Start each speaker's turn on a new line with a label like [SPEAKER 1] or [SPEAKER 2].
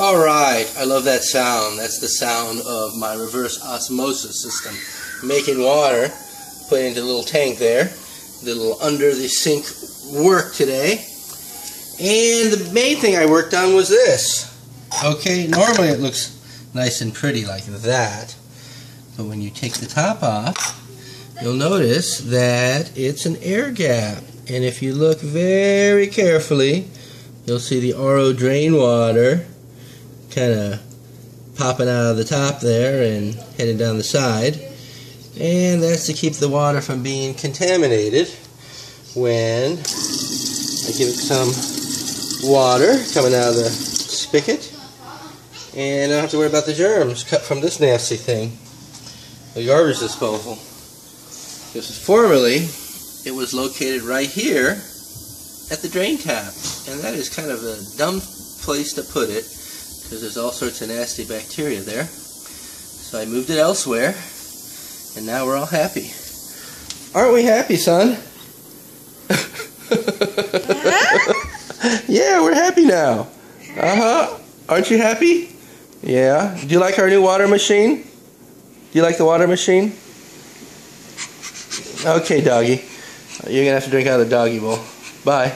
[SPEAKER 1] All right, I love that sound. That's the sound of my reverse osmosis system. Making water, put into a little tank there. The little under the sink work today. And the main thing I worked on was this. Okay, normally it looks nice and pretty like that. But when you take the top off, you'll notice that it's an air gap. And if you look very carefully, you'll see the RO drain water kind of popping out of the top there and heading down the side. And that's to keep the water from being contaminated when I give it some water coming out of the spigot. And I don't have to worry about the germs cut from this nasty thing, the garbage disposal. Because formerly, it was located right here at the drain tap. And that is kind of a dumb place to put it because there's all sorts of nasty bacteria there. So I moved it elsewhere, and now we're all happy. Aren't we happy, son? yeah, we're happy now. Uh huh. Aren't you happy? Yeah. Do you like our new water machine? Do you like the water machine? Okay, doggy. You're going to have to drink out of the doggy bowl. Bye.